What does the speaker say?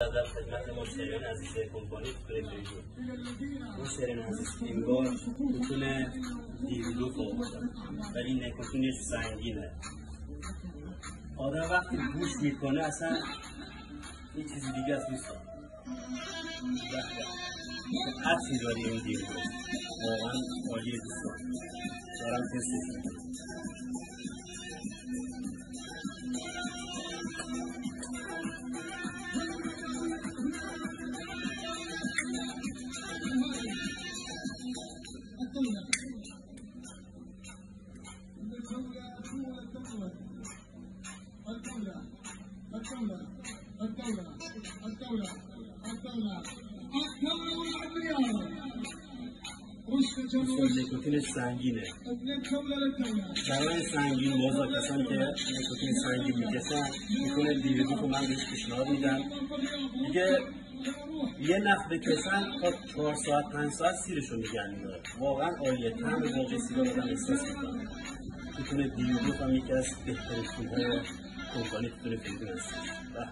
در خدمت مشتریان عزیز کمپانی پرمیریو مشتریان عزیز این بار کتون دیویدو فوقدم ولی نکوتونش سنگینه. آدم وقتی گوش می‌کنه اصلا یه چیزی دیگه از نیست چیز داری این دیویدو. واقعا عالیه دوستان دارم تستش الدولة الدولة الدولة الدولة الدولة جمهور نکوتونش سنگینه. برای سنگین کسانی که نکوتین سنگین می‌کشن می‌کنه دیویدو که من بهش پیشنهاد میدم. دیگه یه نخ بکشن تا چهار ساعت پنج ساعت سیرشو نگه میداره. واقعا عالیه. طعم واقع سیگار آدم احساس می‌کنه. می‌تونه دیویدو هم بهترین 给我滚你这里滚这来